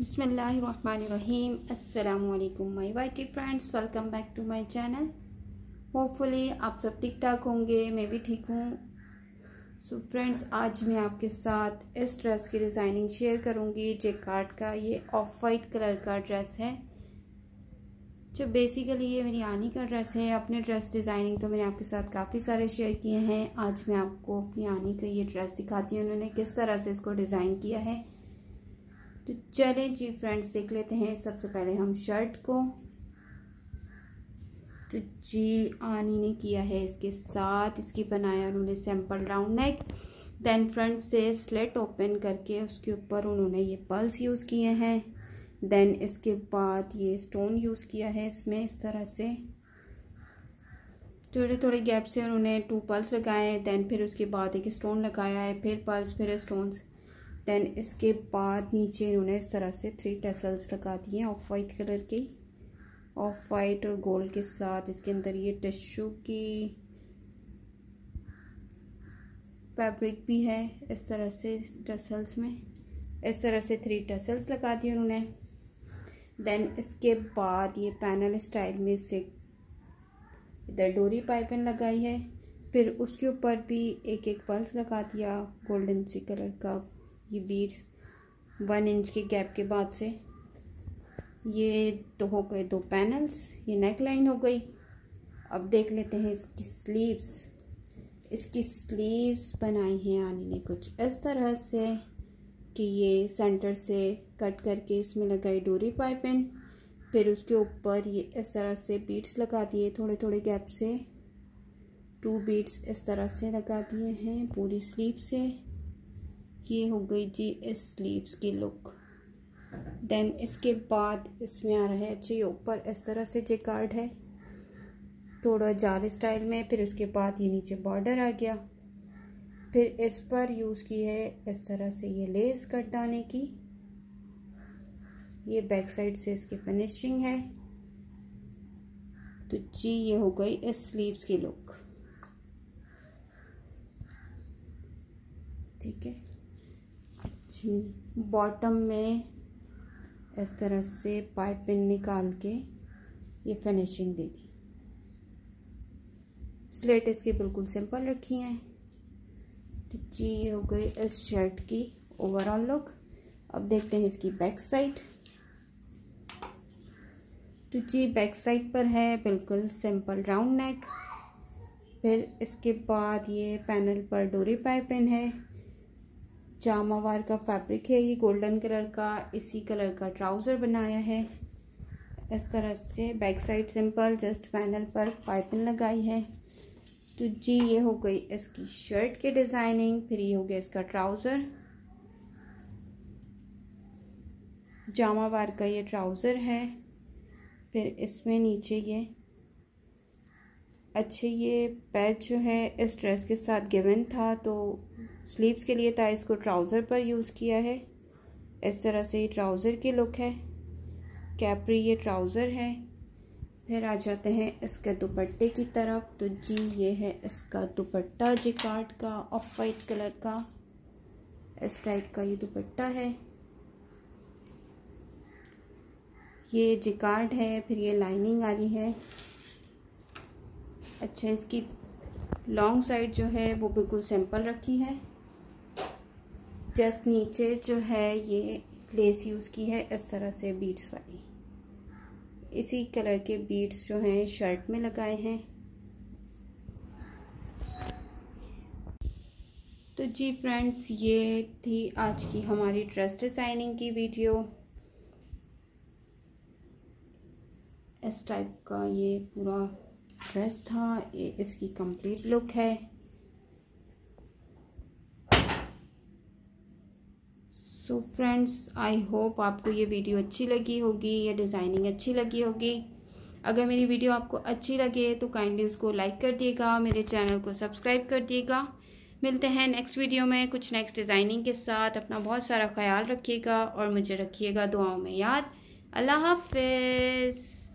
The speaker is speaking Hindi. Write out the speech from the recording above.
Assalamu alaikum my YT friends. Welcome back to my channel. Hopefully आप सब ठीक ठाक होंगे, मैं भी ठीक हूँ। सो फ्रेंड्स आज मैं आपके साथ इस ड्रेस की डिज़ाइनिंग शेयर करूँगी जे जेकार्ड का। ये ऑफ़ वाइट कलर का ड्रेस है। जो बेसिकली ये मेरी आनी का ड्रेस है। अपने ड्रेस डिज़ाइनिंग तो मैंने आपके साथ काफ़ी सारे शेयर किए हैं। आज मैं आपको अपनी आनी का ये ड्रेस दिखाती हूँ। उन्होंने किस तरह से इसको डिज़ाइन किया है। तो चलें जी फ्रेंड्स, देख लेते हैं। सबसे पहले हम शर्ट को। तो जी, आनी ने किया है इसके साथ। इसकी बनाया उन्होंने simple round neck then front से स्लेट ओपन करके उसके ऊपर उन्होंने ये पल्स यूज़ किए हैं। देन इसके बाद ये स्टोन यूज़ किया है इसमें, इस तरह से। थोड़े थोड़े गैप से उन्होंने टू पल्स लगाए। हैं देन फिर उसके बाद एक स्टोन लगाया है। फिर पल्स फिर स्टोन्स देन इसके बाद नीचे इन्होंने इस तरह से थ्री टेसल्स लगा दिए ऑफ़ वाइट कलर के। ऑफ़ वाइट और गोल्ड के साथ इसके अंदर ये टिश्यू की फैब्रिक भी है, इस तरह से टसल्स में। इस तरह से थ्री टसल्स लगा दिए उन्होंने। देन इसके बाद ये पैनल स्टाइल में से इधर डोरी पाइपिंग लगाई है। फिर उसके ऊपर भी एक एक पल्स लगा दिया गोल्डन सी कलर का। ये बीड्स वन इंच के गैप के बाद से। ये तो हो गए दो पैनल्स ये नेक लाइन हो गई। अब देख लेते हैं इसकी स्लीव्स इसकी स्लीव्स बनाई हैं आनी ने कुछ इस तरह से कि ये सेंटर से कट करके इसमें लगाई डोरी पाइपिंग फिर उसके ऊपर ये इस तरह से बीट्स लगा दिए थोड़े थोड़े गैप से। टू बीट्स इस तरह से लगा दिए हैं पूरी स्लीव से। ये हो गई जी इस स्लीव्स की लुक देन इसके बाद इसमें आ रहा है, जी ऊपर इस तरह से जे कार्ड है। थोड़ा जाल स्टाइल में, फिर उसके बाद ये नीचे बॉर्डर आ गया। फिर इस पर यूज़ की है इस तरह से ये लेस कटदाने की। ये बैक साइड से इसकी फिनिशिंग है। तो जी ये हो गई इस स्लीव्स की लुक ठीक है? बॉटम में इस तरह से पाइपिंग निकाल के ये फिनिशिंग दे दी। स्लेट इसकी बिल्कुल सिंपल रखी है। तो जी, ये हो गई इस शर्ट की ओवरऑल लुक अब देखते हैं इसकी बैक साइड तो जी बैक साइड पर है बिल्कुल सिंपल राउंड नेक फिर इसके बाद ये पैनल पर डोरी पाइपिन है। जामावार का फैब्रिक है, ये गोल्डन कलर का, इसी कलर का ट्राउज़र बनाया है। इस तरह से back side simple, just panel पर पाइपिंग लगाई है। तो जी, ये हो गई इसकी शर्ट की डिज़ाइनिंग, फिर ये हो गया इसका ट्राउज़र। जामा बार का ये ट्राउज़र है। फिर इसमें नीचे ये, अच्छे ये पैच जो है, इस ड्रेस के साथ गिवन था तो स्लीव्स के लिए था इसको ट्राउज़र पर यूज़ किया है। इस तरह से ये ट्राउज़र की लुक है। कैपरी ये ट्राउज़र है। फिर आ जाते हैं इसके दुपट्टे की तरफ़। तो जी, ये है इसका दुपट्टा जिकार्ड का ऑफ़ वाइट कलर का। इस टाइप का ये दुपट्टा है। ये जिकार्ड है, फिर ये लाइनिंग वाली है। अच्छा इसकी लॉन्ग साइड जो है, वो बिल्कुल सिंपल रखी है। जस्ट नीचे जो है ये लेस यूज़ की है, इस तरह से बीट्स वाली। इसी कलर के बीड्स जो हैं शर्ट में लगाए हैं। तो जी फ्रेंड्स ये थी आज की हमारी ड्रेस डिज़ाइनिंग की वीडियो इस टाइप का ये पूरा ड्रेस था, ये इसकी कंप्लीट लुक है। सो फ्रेंड्स आई होप आपको ये वीडियो अच्छी लगी होगी, या डिज़ाइनिंग अच्छी लगी होगी। अगर मेरी वीडियो आपको अच्छी लगे तो काइंडली उसको लाइक कर दिएगा, मेरे चैनल को सब्सक्राइब कर दिएगा। मिलते हैं नेक्स्ट वीडियो में, कुछ नेक्स्ट डिज़ाइनिंग के साथ। अपना बहुत सारा ख्याल रखिएगा और मुझे रखिएगा दुआओं में याद। अल्लाह हाफिज़।